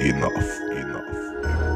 enough, enough.